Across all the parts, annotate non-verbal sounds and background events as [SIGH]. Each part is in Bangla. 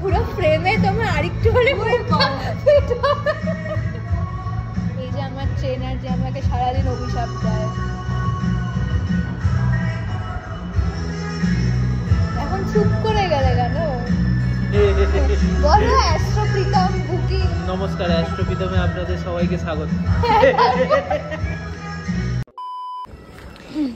পুরো ফ্রেমে তোমার আরেকটু হলে এই যে আমার ট্রেনার যে আমাকে সারাদিন অভিশাপ দেয়। এখন চুপ করে গেলে কেন? বলো অ্যাস্ট্রোপ্রিতম বুকিং নমস্কার অ্যাস্ট্রোপিতমে আপনাদের সবাইকে স্বাগত। [LAUGHS]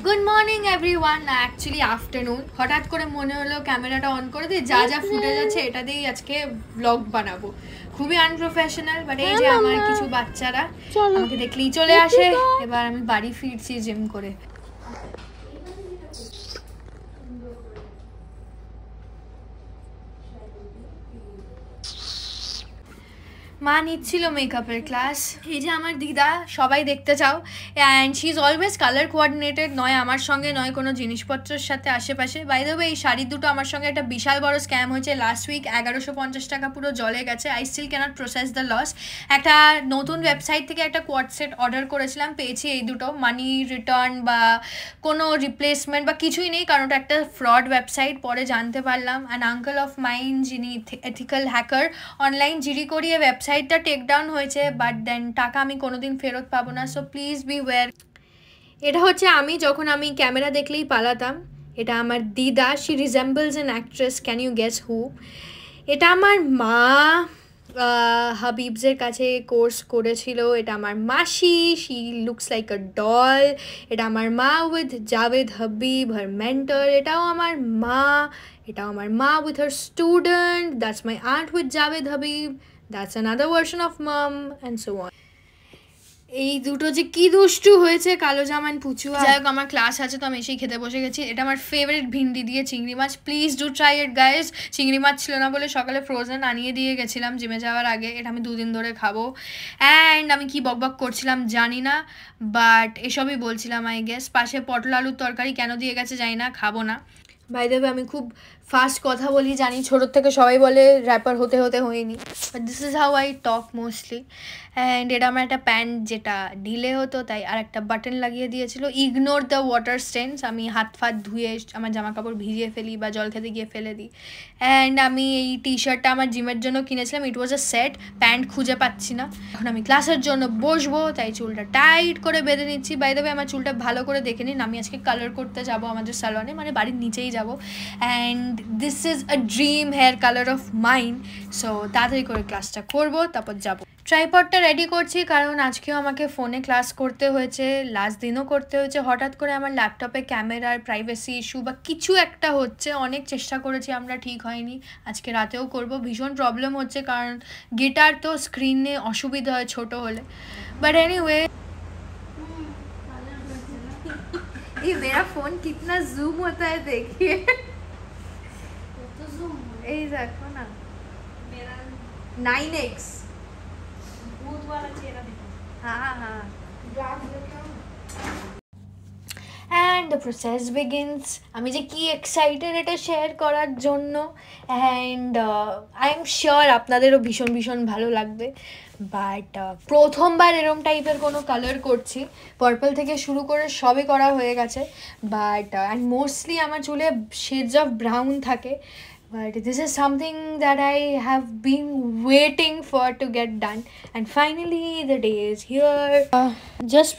Good morning everyone actually afternoon হঠাৎ করে মনে হলো ক্যামেরাটা অন করে দিয়ে যা যা ফুটেজ আছে এটা দিয়েই আজকে ব্লগ বানাবো। খুবই আনপ্রফেশনাল বাট এই যে আমার কিছু বাচ্চারা আমাকে দেখলেই চলে আসে। এবার আমি বাড়ি ফিরছি জিম করে। মা নিচ্ছিল মেকআপের ক্লাস এই যে আমার দিদা, সবাই দেখতে চাও। And she is always colour coordinated নয় আমার সঙ্গে, নয় কোনো জিনিসপত্রের সাথে আশেপাশে। বাই দ্য এই শাড়ি দুটো আমার সঙ্গে একটা বিশাল বড় স্ক্যাম হয়েছে লাস্ট উইক এগারোশো পঞ্চাশ টাকা পুরো জলে গেছে। I still can't process the loss একটা নতুন ওয়েবসাইট থেকে একটা কোয়াড সেট অর্ডার করেছিলাম, পেয়েছি এই দুটো। মানি রিটার্ন বা কোনো রিপ্লেসমেন্ট বা কিছুই নেই, কারণ ওটা একটা ফ্রড ওয়েবসাইট পরে জানতে পারলাম। অ্যান্ড আঙ্কেল অফ মাইন্ড যিনি এথিক্যাল হ্যাকার অনলাইন জিডি করিয়ে ওয়েবসাইটটা টেক ডাউন হয়েছে বাট দেন টাকা আমি কোনোদিন ফেরত পাবো না সো প্লিজ বি ওয়্যার এটা হচ্ছে আমি যখন আমি ক্যামেরা দেখলেই পালাতাম, এটা আমার দিদা she resembles an actress can you guess who এটা আমার মা হাবিবসের কাছে কোর্স করেছিল, এটা আমার মাসি she looks like a doll এটা আমার মা with Javed Habib her mentor এটাও আমার মা, এটাও আমার মা with her student that's my art with Javed Habib. That's another version of mom and so on এই দুটো যে কি দুষ্টু হয়েছে কালো জামান পুচুয়া। যাই হোক আমার ক্লাস আছে, তো আমি এসেই খেতে বসে গেছি। এটা আমার ফেভারিট ভিন্ডি দিয়ে চিংড়ি মাছ। Please do try it guys চিংড়ি মাছ ছিল না বলে সকালে ফ্রোজেন আনিয়ে দিয়ে গেছিলাম, জিমে যাওয়ার আগে। এটা আমি দুদিন ধরে খাব। অ্যান্ড আমি কি বকবক করছিলাম জানি না বাট এসবই বলছিলাম আই গেস পাশে পটল আলুর তরকারি কেন দিয়ে গেছে জানি না, খাব না। বাই দেবে আমি খুব ফাস্ট কথা বলি, জানি ছোটোর থেকে সবাই বলে র্যাপার হতে হতে হয়নি। But this is how I talk mostly and এটা আমার একটা প্যান্ট যেটা ডিলে হতো, তাই আর একটা বাটন লাগিয়ে দিয়েছিল। ইগনোর দ্য ওয়াটার স্টেন্স আমি হাত ফাত ধুয়ে আমার জামা কাপড় ভিজিয়ে ফেলি বা জল খেতে গিয়ে ফেলে দিই। অ্যান্ড আমি এই টি শার্টটা আমার জিমের জন্য কিনেছিলাম। ইট ওয়াজ আ সেট প্যান্ট খুঁজে পাচ্ছি না। এখন আমি ক্লাসের জন্য বসবো, তাই চুলটা টাইট করে বেঁধে নিচ্ছি। বাই দেবে আমার চুলটা ভালো করে দেখে নিন। আমি আজকে কালার করতে যাব আমাদের স্যালনে মানে বাড়ির নিচেই যাব। And this is a dream hair colour of mind so তাড়াতাড়ি করে ক্লাসটা করব, তারপর যাব। ট্রাইপডটা রেডি করছি কারণ আজকেও আমাকে ফোনে ক্লাস করতে হয়েছে লাস্ট দিনও করতে হয়েছে। হঠাৎ করে আমার ল্যাপটপে ক্যামেরার প্রাইভেসি ইস্যু বা কিছু একটা হচ্ছে, অনেক চেষ্টা করেছি আমরা ঠিক হয়নি। আজকে রাতেও করব, ভীষণ প্রবলেম হচ্ছে কারণ গিটার তো স্ক্রিনে অসুবিধা হয় ছোটো হলে। বাট এনিওয়ে ये मेरा फ़ोन कितना जूम होता है देखिए। ये तो जूम है ये देखो ना। मेरा 9x भूत वाला चेहरा दिखा। हाँ देखो हाँ हाँ অ্যান্ড দ্য প্রসেস বিগিনস আমি যে কি এক্সাইটেড এটা শেয়ার করার জন্য অ্যান্ড আই এম শিওর আপনাদেরও ভীষণ ভীষণ ভালো লাগবে বাট প্রথমবার এরম টাইপের কোনো কালার করছি। পার্পল থেকে শুরু করে সবই করা হয়ে গেছে বাট অ্যান্ড মোস্টলি আমার চুলে শেডস অফ ব্রাউন থাকে but this is something that I have been waiting for to get done. And finally the day is here. Uh, just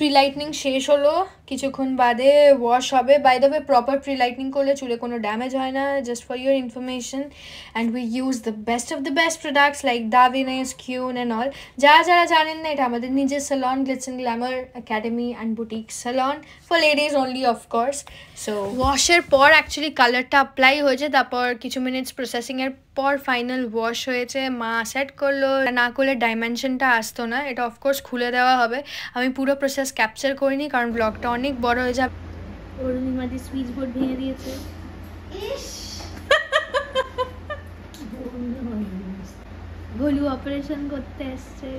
শেষ হলো কিছুক্ষণ বাদে ওয়াশ হবে। By the way proper pre lightening করলে চুলে কোনো ড্যামেজ হয় না just for your information and we use the best of the best products like Davines Keune and all যারা যারা জানেন না, এটা আমাদের নিজের salon Glitz and Glamour Academy and Boutique Salon for Ladies only of course so ওয়াশের পর অ্যাকচুয়ালি কালারটা অ্যাপ্লাই হয়েছে, তারপর কিছু মিনিটস প্রসেসিংয়ের পর ফাইনাল ওয়াশ হয়েছে মা সেট করল না করলে ডাইমেনশনটা আসতো না এটা অফকোর্স খুলে দেওয়া হবে। আমি পুরো প্রসেস ক্যাপচার করিনি কারণ ব্লগটা অনেক বড় হয়ে যাবে। অরুণিমাদি সুইচ বোর্ড ভেঙে দিয়েছে। ভলু অপারেশন করতে এসছে।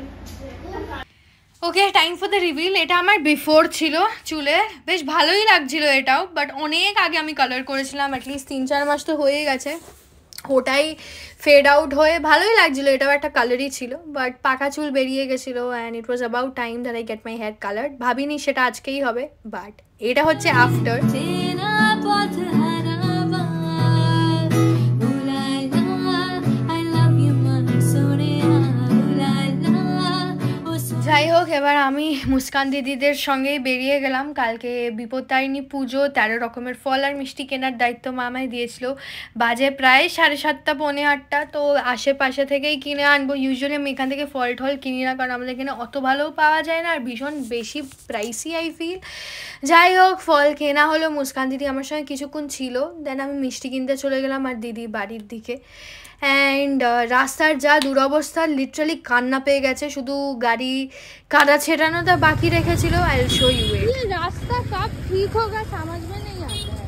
Okay time for the reveal এটা আমার বিফোর ছিল চুলে। বেশ ভালোই লাগছিল এটাও বাট অনেক আগে আমি কালার করেছিলাম অ্যাটলিস্ট তিন চার মাস তো হয়ে গেছে। ওটাই ফেড আউট হয়ে ভালোই লাগছিল, এটাও একটা কালারই ছিল বাট পাকা চুল বেরিয়ে গেছিল and it was about time that I get my hair colour ভাবিনি সেটা আজকেই হবে বাট এটা হচ্ছে আফটার মুস্কান দিদিদের সঙ্গেই বেরিয়ে গেলাম। কালকে বিপত্তারিণী পুজো, তেরো রকমের ফল আর মিষ্টি কেনার দায়িত্ব মামাই দিয়েছিল। বাজে প্রায় সাড়ে সাতটা, পৌনে আটটা। তো আশেপাশে থেকেই কিনে আনব। ইউজুয়ালি আমি এখান থেকে ফল টল কিনি না, কারণ আমাদের এখানে অত ভালোও পাওয়া যায় না, আর ভীষণ বেশি প্রাইসি আই ফিল যাই হোক, ফল কেনা হলো। মুস্কান দিদি আমার সঙ্গে কিছুক্ষণ ছিল। দেন আমি মিষ্টি কিনতে চলে গেলাম আর দিদি বাড়ির দিকে। অ্যান্ড রাস্তার যা দুরবস্থা লিটারালি কান্না পেয়ে গেছে। শুধু গাড়ি কাদা ছেটানোটা বাকি রেখেছিল আই শো ইউ ইট ये रास्ता कब ठीक होगा समझ में नहीं आता है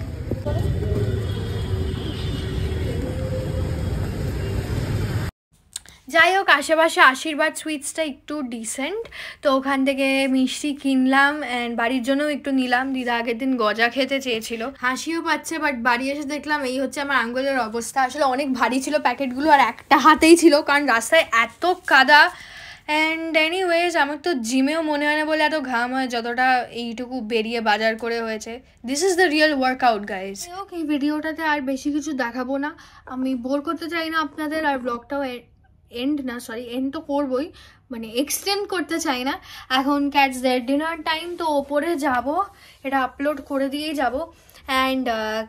যাই হোক আশেপাশে আশীর্বাদ সুইটসটা একটু ডিসেন্ট তো ওখান থেকে মিষ্টি কিনলাম অ্যান্ড বাড়ির জন্যও একটু নিলাম দিদা আগের দিন গজা খেতে চেয়েছিল হাসিও পাচ্ছে বাট বাড়ি এসে দেখলাম এই হচ্ছে আমার আঙ্গুলের অবস্থা আসলে অনেক ভারী ছিল প্যাকেটগুলো আর একটা হাতেই ছিল কারণ রাস্তায় এত কাদা অ্যান্ড এনিওয়েজ আমার তো জিমেও মনে হয় না বলে এত ঘাম হয়, যতটা এইটুকু বেরিয়ে বাজার করে হয়েছে। This is the real workout guys okay এই ভিডিওটাতে আর বেশি কিছু দেখাবো না। আমি বোর করতে চাই না আপনাদের, আর ব্লগটাও এন্ড না সরি এন্ড তো করবোই। মানে এক্সটেন্ড করতে চাই না। এখন ক্যাটস দের ডিনার টাইম তো ওপরে যাব। এটা আপলোড করে দিয়েই যাব। অ্যান্ড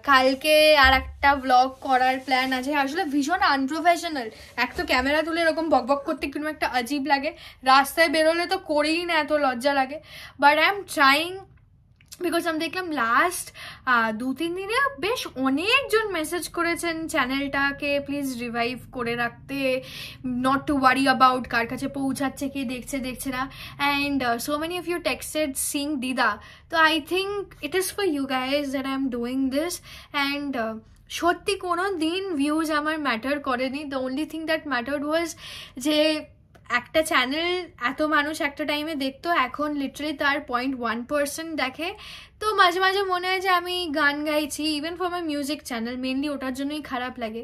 কালকে আর একটা ব্লগ করার প্ল্যান আছে। আসলে ভীষণ আনপ্রফেশনাল এক তো ক্যামেরা তুলে এরকম বকবক করতে কীরকম একটা আজীব লাগে। রাস্তায় বেরোলে তো করেই না এত লজ্জা লাগে। But I am trying because আমি দেখলাম লাস্ট দু তিন দিনে বেশ অনেকজন মেসেজ করেছেন চ্যানেলটাকে প্লিজ রিভাইভ করে রাখতে নট টু ওয়ারি অ্যাবাউট কার কাছে পৌঁছাচ্ছে, কি দেখছে দেখছে না। And so many of you texted sing দিদা তো I think it is for you guys that I am doing this and সত্যি কোনো দিন ভিউজ আমার ম্যাটার করেনি। The only thing that matter was যে একটা চ্যানেল এত মানুষ একটা টাইমে দেখতো এখন লিটারালি তার পয়েন্ট ওয়ান পার্সেন্ট দেখে তো মাঝে মাঝে মনে হয় যে আমি গান গাইছি even for my music channel mainly ওটার জন্যই খারাপ লাগে।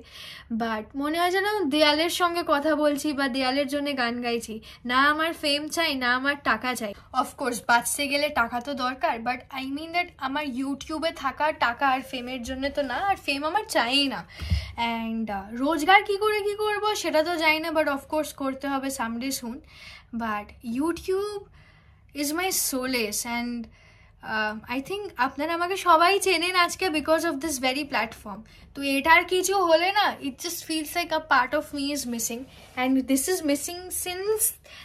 বাট মনে হয় যেন দেয়ালের সঙ্গে কথা বলছি বা দেয়ালের জন্য গান গাইছি, না আমার ফেম চাই, না আমার টাকা চাই। অফকোর্স বাঁচতে গেলে টাকা তো দরকার বাট আই মিন দ্যাট আমার ইউটিউবে থাকা টাকা আর ফেমের জন্য তো না, আর ফেম আমার চাই না। অ্যান্ড রোজগার কি করে, কি করব সেটা তো জানি না বাট অফকোর্স করতে হবে someday soon but YouTube is my solace and I think আপনারা আমাকে সবাই চেনেন আজকে because of this very platform তো এটার কিছু হলে না it just feels like a part of me is missing and this is missing since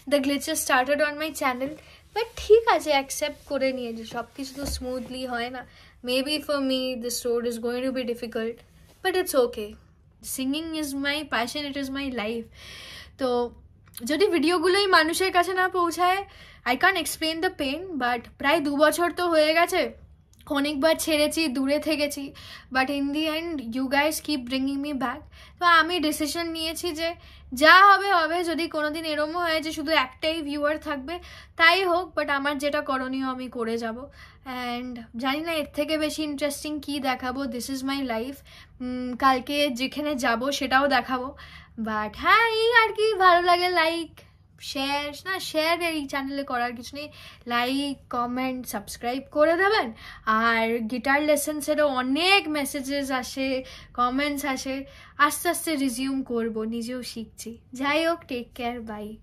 the glitches started on my channel but ঠিক আছে অ্যাকসেপ্ট করে নিয়ে যে সব কিছু তো স্মুথলি হয় না। Maybe for me this road is going to be difficult but it's okay singing is my passion it is my life তো যদি ভিডিওগুলোই মানুষের কাছে না পৌঁছায় I can explain the pain but প্রায় দু বছর তো হয়ে গেছে, অনেকবার ছেড়েছি, দূরে থেকেছি but in the end you guys keep bringing me back তো আমি ডিসিশন নিয়েছি যে যা হবে হবে, যদি কোনো দিন এরমও হয় যে শুধু একটাই ভিউয়ার থাকবে, তাই হোক বাট আমার যেটা করণীয় আমি করে যাব। অ্যান্ড জানি না এর থেকে বেশি ইন্টারেস্টিং কী দেখাবো দিস ইজ মাই লাইফ কালকে যেখানে যাব সেটাও দেখাবো। বাট হ্যাঁ এই আর কি ভালো লাগে? লাইক শেয়ার না শেয়ার এই চ্যানেলে করার কিছু নেই। লাইক কমেন্ট সাবস্ক্রাইব করে দেবেন। আর গিটার লেসেন্সেরও অনেক মেসেজেস আসে কমেন্টস আসে। আস্তে আস্তে রিজিউম করব, নিজেও শিখছি। যাই হোক টেক কেয়ার বাই